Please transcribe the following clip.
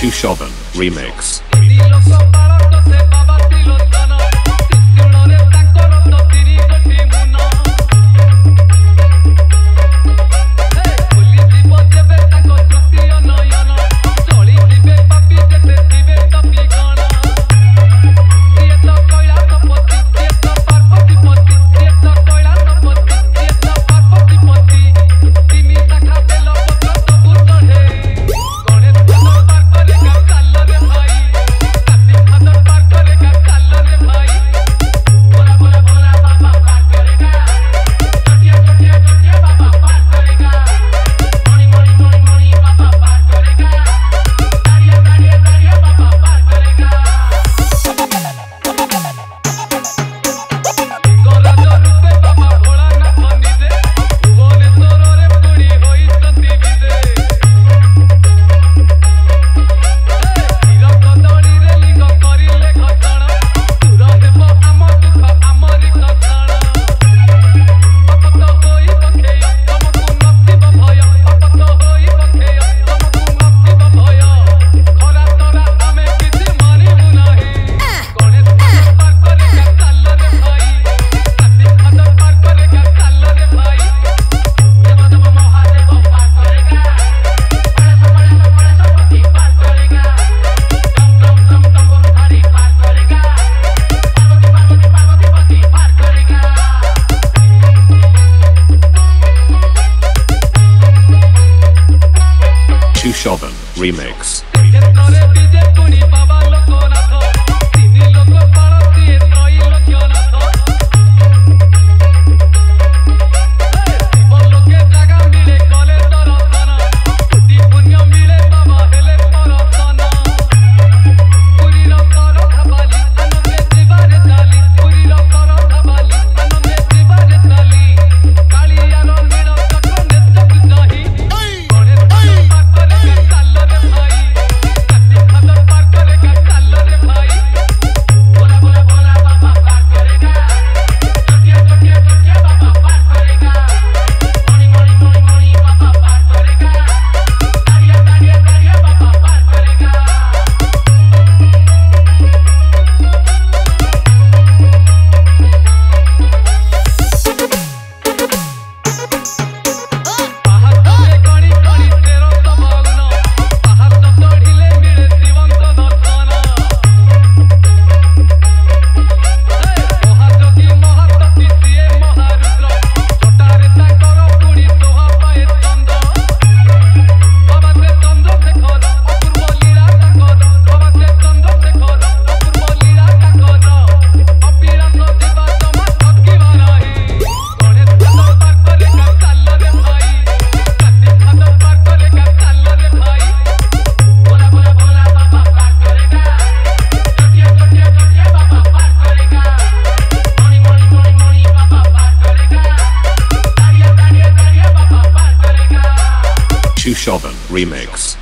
Shushovan Remix. Shushovan Remix. Shushovan Remix.